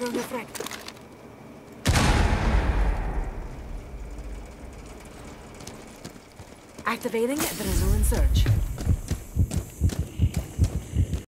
Throwing effect. frag. Activating adrenaline surge.